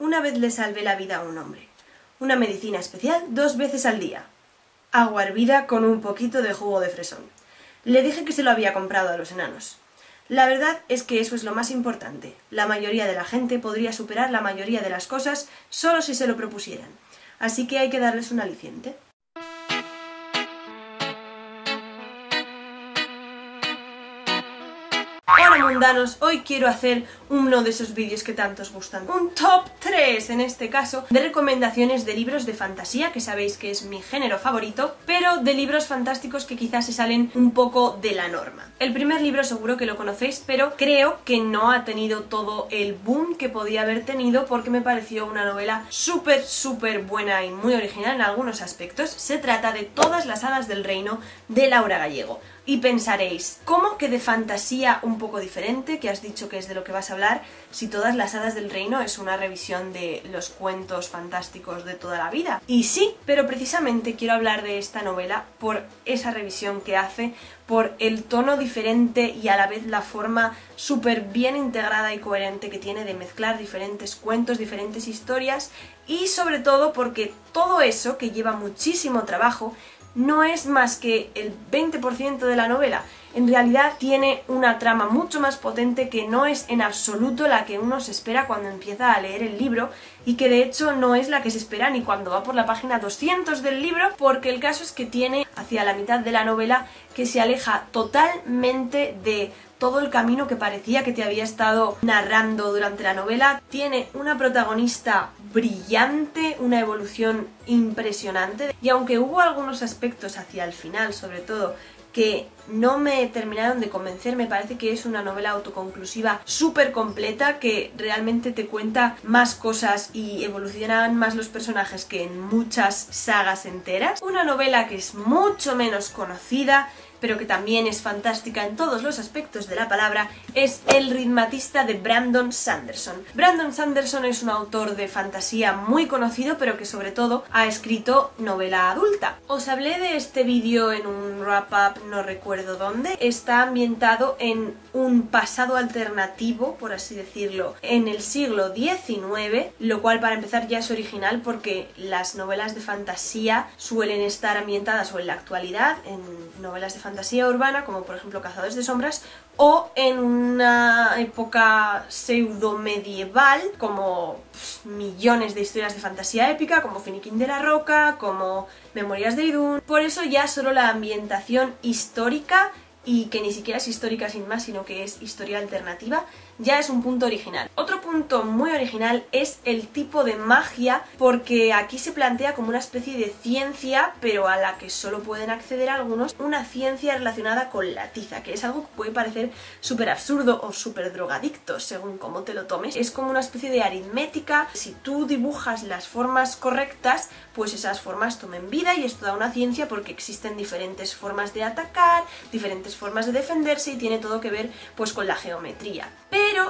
Una vez le salvé la vida a un hombre. Una medicina especial dos veces al día. Agua hervida con un poquito de jugo de fresón. Le dije que se lo había comprado a los enanos. La verdad es que eso es lo más importante. La mayoría de la gente podría superar la mayoría de las cosas solo si se lo propusieran. Así que hay que darles un aliciente. Mundanos, hoy quiero hacer uno de esos vídeos que tanto os gustan. Un top 3 en este caso de recomendaciones de libros de fantasía, que sabéis que es mi género favorito, pero de libros fantásticos que quizás se salen un poco de la norma. El primer libro seguro que lo conocéis, pero creo que no ha tenido todo el boom que podía haber tenido porque me pareció una novela súper, súper buena y muy original en algunos aspectos. Se trata de Todas las hadas del reino de Laura Gallego. Y pensaréis, ¿cómo que de fantasía un poco diferente, que has dicho que es de lo que vas a hablar, si todas las hadas del reino es una revisión de los cuentos fantásticos de toda la vida? Y sí, pero precisamente quiero hablar de esta novela por esa revisión que hace, por el tono diferente y a la vez la forma súper bien integrada y coherente que tiene de mezclar diferentes cuentos, diferentes historias y sobre todo porque todo eso que lleva muchísimo trabajo no es más que el 20% de la novela. En realidad tiene una trama mucho más potente que no es en absoluto la que uno se espera cuando empieza a leer el libro y que de hecho no es la que se espera ni cuando va por la página 200 del libro porque el caso es que tiene hacia la mitad de la novela que se aleja totalmente de todo el camino que parecía que te había estado narrando durante la novela. Tiene una protagonista brillante, una evolución impresionante y aunque hubo algunos aspectos hacia el final sobre todo que no me terminaron de convencer, me parece que es una novela autoconclusiva súper completa que realmente te cuenta más cosas y evolucionan más los personajes que en muchas sagas enteras. Una novela que es mucho menos conocida, pero que también es fantástica en todos los aspectos de la palabra, es El ritmatista de Brandon Sanderson. Brandon Sanderson es un autor de fantasía muy conocido, pero que sobre todo ha escrito novela adulta. Os hablé de este vídeo en un wrap-up, no recuerdo dónde. Está ambientado en un pasado alternativo, por así decirlo, en el siglo XIX, lo cual para empezar ya es original porque las novelas de fantasía suelen estar ambientadas o en la actualidad, en novelas de fantasía fantasía urbana, como por ejemplo Cazadores de Sombras, o en una época pseudo-medieval, como pues, millones de historias de fantasía épica, como Finiquín de la Roca, como Memorias de Idun. Por eso ya solo la ambientación histórica y que ni siquiera es histórica sin más, sino que es historia alternativa, ya es un punto original. Otro punto muy original es el tipo de magia, porque aquí se plantea como una especie de ciencia, pero a la que solo pueden acceder algunos, una ciencia relacionada con la tiza, que es algo que puede parecer súper absurdo o súper drogadicto, según cómo te lo tomes. Es como una especie de aritmética, si tú dibujas las formas correctas, pues esas formas tomen vida y esto da una ciencia porque existen diferentes formas de atacar, diferentes formas de defenderse y tiene todo que ver pues con la geometría.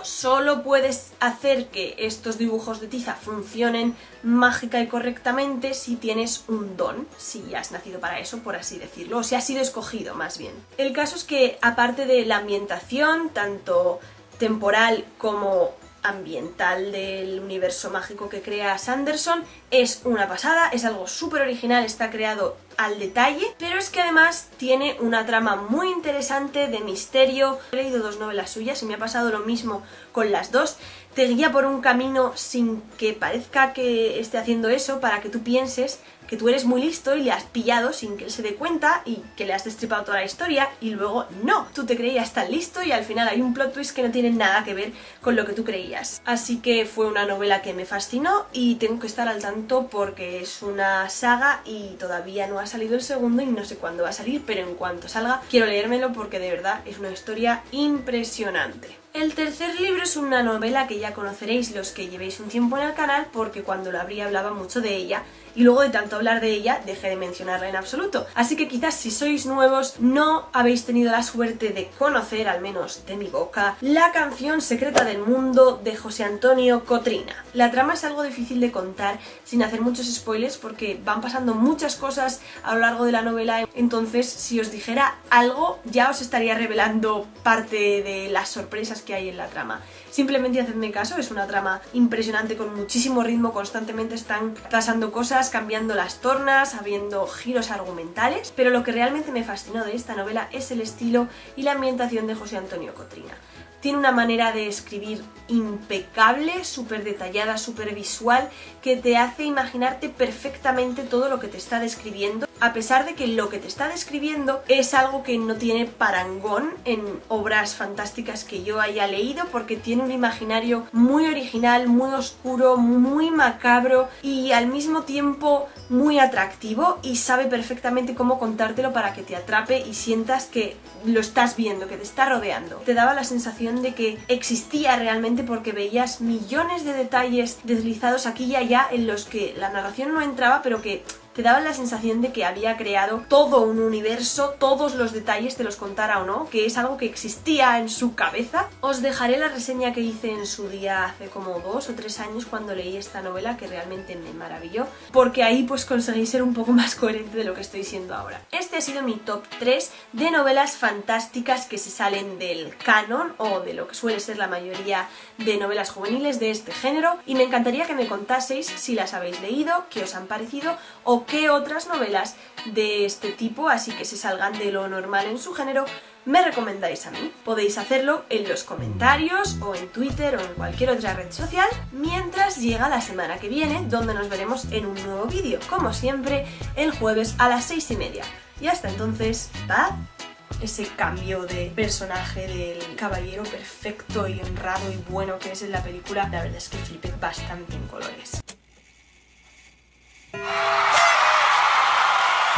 Solo puedes hacer que estos dibujos de tiza funcionen mágica y correctamente si tienes un don, si has nacido para eso, por así decirlo, o si has sido escogido más bien. El caso es que aparte de la ambientación, tanto temporal como ambiental del universo mágico que crea Sanderson es una pasada, es algo súper original, está creado al detalle, pero es que además tiene una trama muy interesante de misterio. He leído dos novelas suyas y me ha pasado lo mismo con las dos. Te guía por un camino sin que parezca que esté haciendo eso para que tú pienses que tú eres muy listo y le has pillado sin que él se dé cuenta y que le has destripado toda la historia y luego no, tú te creías tan listo y al final hay un plot twist que no tiene nada que ver con lo que tú creías. Así que fue una novela que me fascinó y tengo que estar al tanto porque es una saga y todavía no ha salido el segundo y no sé cuándo va a salir, pero en cuanto salga quiero leérmelo porque de verdad es una historia impresionante. El tercer libro es una novela que ya conoceréis los que llevéis un tiempo en el canal porque cuando lo abrí hablaba mucho de ella y luego de tanto hablar de ella dejé de mencionarla en absoluto. Así que quizás si sois nuevos no habéis tenido la suerte de conocer, al menos de mi boca, la canción secreta del mundo de José Antonio Cotrina. La trama es algo difícil de contar sin hacer muchos spoilers porque van pasando muchas cosas a lo largo de la novela, entonces si os dijera algo ya os estaría revelando parte de las sorpresas que hay en la trama. Simplemente hacedme caso, es una trama impresionante con muchísimo ritmo, constantemente están pasando cosas, cambiando las tornas, habiendo giros argumentales, pero lo que realmente me fascinó de esta novela es el estilo y la ambientación de José Antonio Cotrina. Tiene una manera de escribir impecable, súper detallada, súper visual, que te hace imaginarte perfectamente todo lo que te está describiendo, a pesar de que lo que te está describiendo es algo que no tiene parangón en obras fantásticas que yo haya leído, porque tiene un imaginario muy original, muy oscuro, muy macabro y al mismo tiempo muy atractivo y sabe perfectamente cómo contártelo para que te atrape y sientas que lo estás viendo, que te está rodeando. Te daba la sensación de que existía realmente porque veías millones de detalles deslizados aquí y allá en los que la narración no entraba pero que te daba la sensación de que había creado todo un universo, todos los detalles, te los contara o no, que es algo que existía en su cabeza. Os dejaré la reseña que hice en su día hace como dos o tres años cuando leí esta novela, que realmente me maravilló, porque ahí pues conseguí ser un poco más coherente de lo que estoy siendo ahora. Este ha sido mi top 3 de novelas fantásticas que se salen del canon o de lo que suele ser la mayoría de novelas juveniles de este género y me encantaría que me contaseis si las habéis leído, qué os han parecido o qué otras novelas de este tipo, así que se salgan de lo normal en su género, me recomendáis a mí. Podéis hacerlo en los comentarios o en Twitter o en cualquier otra red social mientras llega la semana que viene donde nos veremos en un nuevo vídeo, como siempre, el jueves a las seis y media. Y hasta entonces, ¡bye! ese cambio de personaje del caballero perfecto y honrado y bueno que es en la película, la verdad es que flipé bastante en colores.